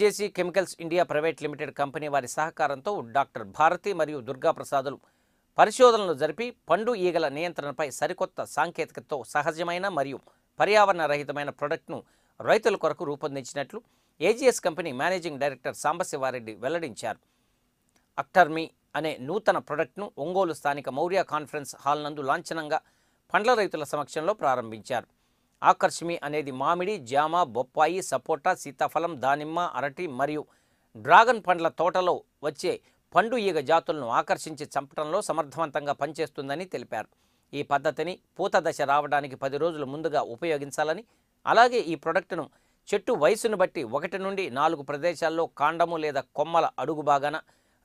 JC chemicals India private limited company వారి సహకారంతో doctor Bharati మరియు దుర్గా ప్రసాదులు పరిశోధనలు జరిపి పండు ఈగల నియంత్రణపై సరికొత్త సాంకేతికతతో సహజమైన మరియు పర్యావరణ రహితమైన ప్రొడక్ట్ను రైతుల కొరకు రూపొందించినట్లు AGS company managing director Sambasivareddy వెల్లడించారు. అక్టర్మీ అనే నూతన ప్రొడక్ట్ను ఒంగోలు స్థానిక మౌర్య కాన్ఫరెన్స్ హాల్ నందు లాంఛనంగా పండ్ల రైతుల సమక్షంలో ప్రారంభించారు. ఆకర్షమి అనేది మామిడి జామ బొప్పాయి సపోటా సీతాఫలం దానిమ్మ అరటి మరియు డ్రాగన్ పండ్ల తోటలో వచ్చే పండు ఈగ జాతులను ఆకర్షించి చంపడంలో సమర్థవంతంగా పనిచేస్తుందని తెలిపారు. ఈ పద్ధతిని పూత దశ రావడానికి పది రోజులు ముందుగా ఉపయోగించాలని అలాగే ఈ ప్రొడక్టును చెట్టు వయసును బట్టి ఒకటి నుండి నాలుగు ప్రదేశాల్లో కాండము లేదా కొమ్మల అడుగు భాగాన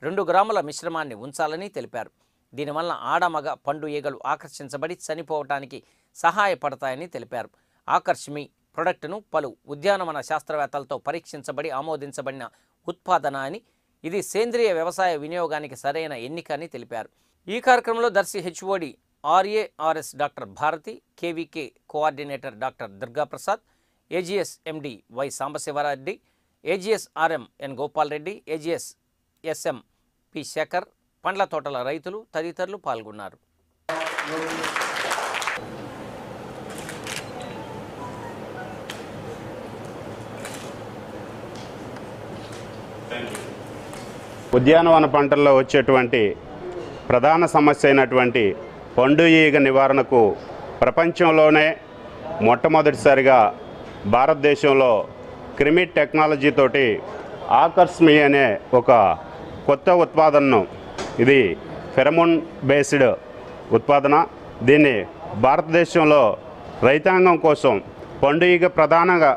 రెండు గ్రాముల మిశ్రమాన్ని ఉంచాలని తెలిపారు. దీనివల్ల ఆడమగ పండు ఈగలు ఆకర్షించబడి చనిపోవటానికి సహాయపడతాయని తెలిపారు. ఆకర్షమి ప్రొడక్టును పలు ఉద్యానవన శాస్త్రవేత్తలతో పరీక్షించబడి ఆమోదించబడిన ఉత్పాదన అని ఇది సేంద్రియ వ్యవసాయ వినియోగానికి సరైన ఎన్నిక అని తెలిపారు. ఈ కార్యక్రమంలో Darsi HOD RARS doctor Bharathi KVK coordinator doctor Durgaprasad AGS MD Y Sambasivareddy AGS RM N Gopal Reddy AGS SM P Shekar పండ్ల తోటల రైతులు తదితరులు పాల్గొన్నారు. ఉద్యానవన పంటల్లో వచ్చేటువంటి ప్రధాన సమస్య అయినటువంటి పండు ఈగ నివారణకు ప్రపంచంలోనే మొట్టమొదటిసారిగా భారతదేశంలో క్రిమి టెక్నాలజీ తోటి అనే ఒక కొత్త ఉత్పాదనను ఇది ఫెరమోన్ బేస్డ్ ఉత్పాదన. దీన్ని భారతదేశంలో రైతాంగం కోసం పండు ఈగ ప్రధానంగా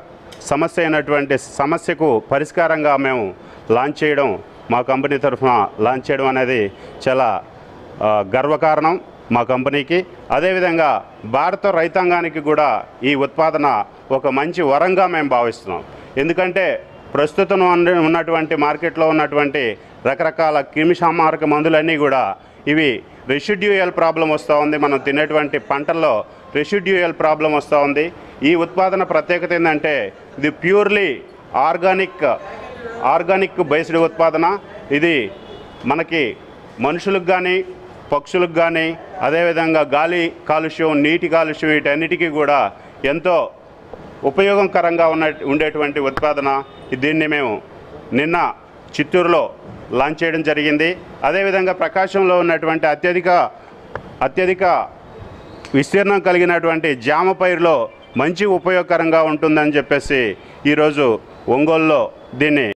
సమస్య అయినటువంటి సమస్యకు పరిష్కారంగా మేము లాంచ్ చేయడం మా కంపెనీ తరఫున లాంచ్ చేయడం అనేది చాలా గర్వకారణం మా కంపెనీకి. అదేవిధంగా భారత రైతాంగానికి కూడా ఈ ఉత్పాదన ఒక మంచి వరంగా మేము భావిస్తున్నాం. ఎందుకంటే ప్రస్తుతం ఉన్నటువంటి మార్కెట్లో ఉన్నటువంటి రకరకాల క్రిమిసంహారక మందులన్నీ కూడా ఇవి రెసిడ్యూయల్ ప్రాబ్లం వస్తూ ఉంది. మనం తినేటువంటి పంటల్లో రెసిడ్యూయల్ ప్రాబ్లం వస్తూ ఉంది. ఈ ఉత్పాదన ప్రత్యేకత ఏంటంటే ఇది ప్యూర్లీ ఆర్గానిక్ ఆర్గానిక్ బేస్డ్ ఉత్పాదన ఇది మనకి మనుషులకు కానీ పక్షులకు కానీ అదేవిధంగా గాలి కాలుష్యం నీటి కాలుష్యం వీటన్నిటికీ కూడా ఎంతో ఉపయోగకరంగా ఉన్న ఉండేటువంటి ఉత్పాదన. దీన్ని మేము నిన్న చిత్తూరులో లాంచ్ చేయడం జరిగింది. అదేవిధంగా ప్రకాశంలో ఉన్నటువంటి అత్యధిక అత్యధిక విస్తీర్ణం కలిగినటువంటి జామ పైరులో మంచి ఉపయోగకరంగా ఉంటుందని చెప్పేసి ఈరోజు ఒంగోలులో దీన్ని